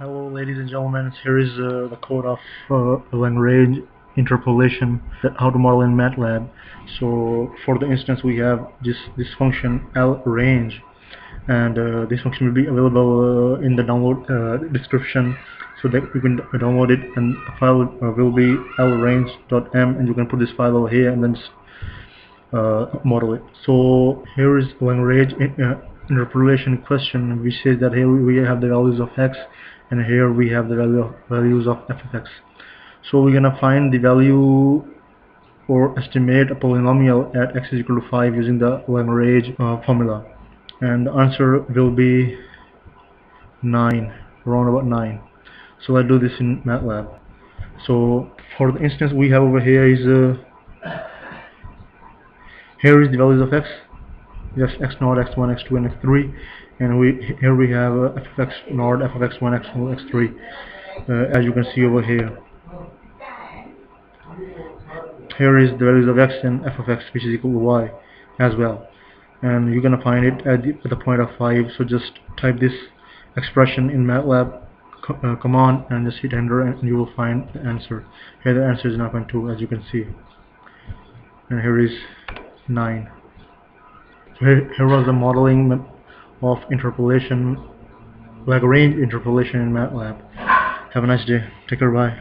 Hello ladies and gentlemen, here is uh, the code of uh, Lagrange interpolation, that how to model in MATLAB. So for the instance we have this, this function LRange and uh, this function will be available uh, in the download uh, description so that you can download it and the file uh, will be lrange.m and you can put this file over here and then model it. So here is Lagrange interpolation question which says that here we have the values of x and here we have the value of values of f of x. So we're gonna find the value or estimate a polynomial at x is equal to 5 using the Lagrange uh, formula. And the answer will be 9 around about 9 so I do this in MATLAB. So for the instance we have over here is uh, here is the values of x yes x naught x1 x2 and x3 and we here we have uh, f of x0, f of x1 x2 x3 uh, as you can see over here. Here is the values of x and f of x which is equal to y as well. And you're gonna find it at the, at the point of 5 so just type this expression in MATLAB co uh, command and just hit enter and you will find the answer. Here the answer is 9.2 as you can see. And here is 9 here, here was the modeling of interpolation, Lagrange interpolation in MATLAB. Have a nice day. Take care. Bye.